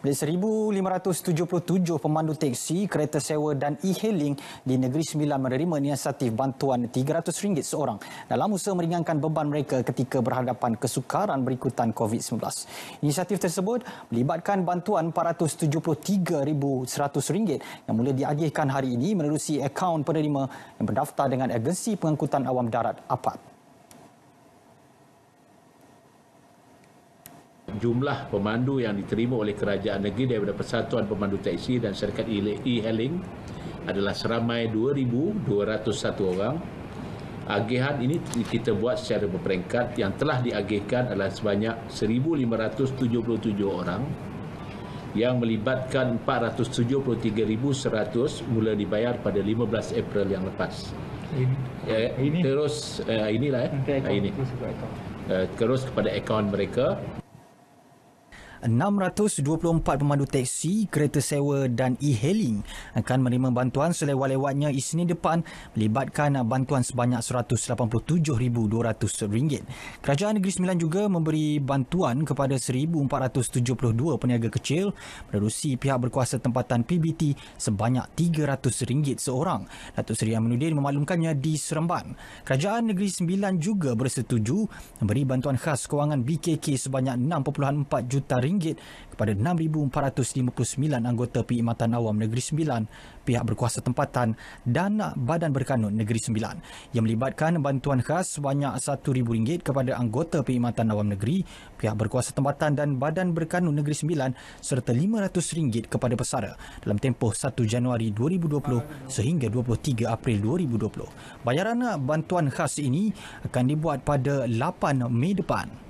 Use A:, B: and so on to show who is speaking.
A: 1,577 pemandu teksi, kereta sewa dan e-hailing di Negeri Sembilan menerima inisiatif bantuan RM300 seorang dalam usaha meringankan beban mereka ketika berhadapan kesukaran berikutan COVID-19. Inisiatif tersebut melibatkan bantuan RM473,100 yang mula diagihkan hari ini menerusi akaun penerima yang berdaftar dengan agensi pengangkutan awam darat APAT.
B: Jumlah pemandu yang diterima oleh kerajaan negeri daripada Persatuan Pemandu Teksi dan Syarikat E-Hailing adalah seramai 2,201 orang. Agihan ini kita buat secara berperingkat yang telah diagihkan adalah sebanyak 1,577 orang yang melibatkan 473,100 mula dibayar pada 15 April yang lepas. Ini, ya, ini. terus uh, inilah ya. ini. Uh, terus kepada akaun mereka
A: 624 pemandu teksi, kereta sewa dan e-hailing akan menerima bantuan selewat-lewatnya Isnin depan melibatkan bantuan sebanyak RM187,200. Kerajaan Negeri Sembilan juga memberi bantuan kepada 1,472 peniaga kecil menerusi pihak berkuasa tempatan PBT sebanyak RM300 seorang. Datuk Seri Aminuddin memaklumkannya di Seremban. Kerajaan Negeri Sembilan juga bersetuju memberi bantuan khas kewangan BKK sebanyak 6.4 juta ringgit ringgit kepada 6,459 anggota Perkhidmatan Awam Negeri Sembilan, pihak berkuasa tempatan dan Badan Berkanun Negeri Sembilan yang melibatkan bantuan khas sebanyak RM1,000 kepada anggota Perkhidmatan Awam Negeri, pihak berkuasa tempatan dan Badan Berkanun Negeri Sembilan serta RM500 kepada pesara dalam tempoh 1 Januari 2020 sehingga 23 April 2020. Bayaran bantuan khas ini akan dibuat pada 8 Mei depan.